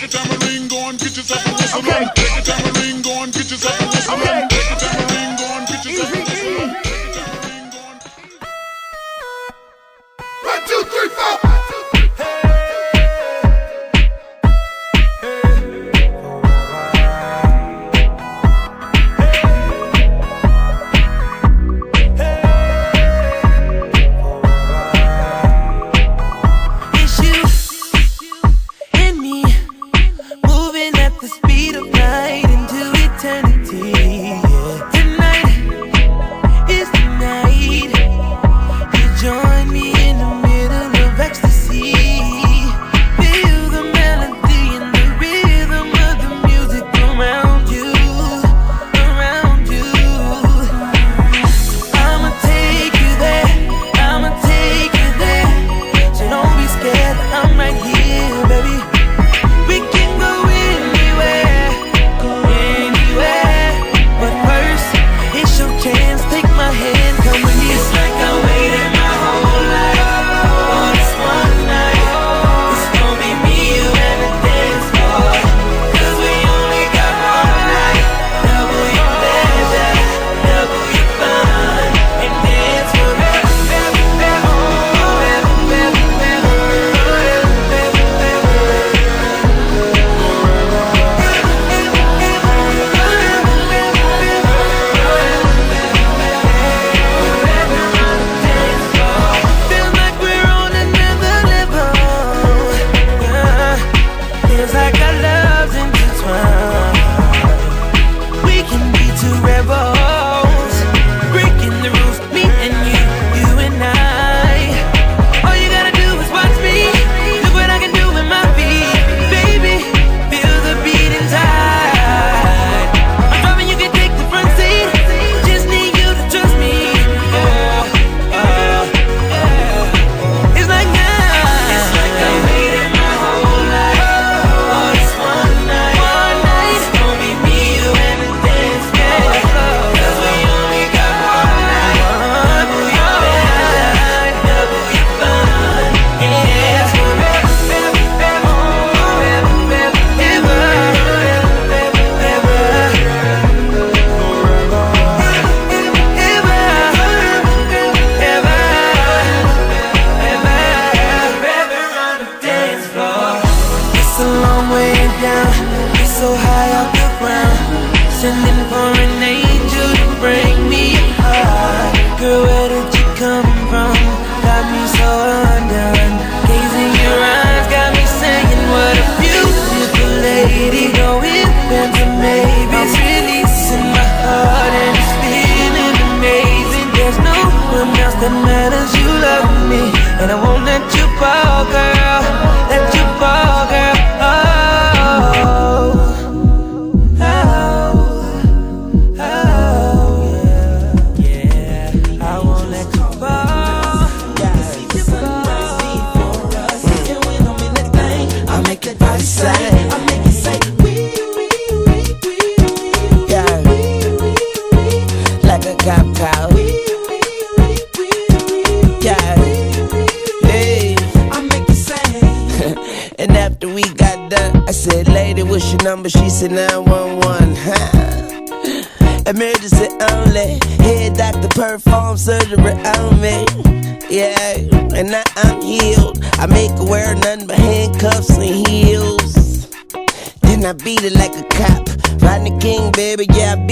Take a tambourine, go and get yourself a whistle. Okay. Take tambourine, go and get yourself a whistle. Okay. And after we got done, I said, Lady, what's your number? She said, 911. Huh? Emergency only. Head doctor perform surgery on me. Yeah, and now I'm healed. I make her wear nothing but handcuffs and heels. Then I beat it like a cop. Rodney King, baby, yeah, I beat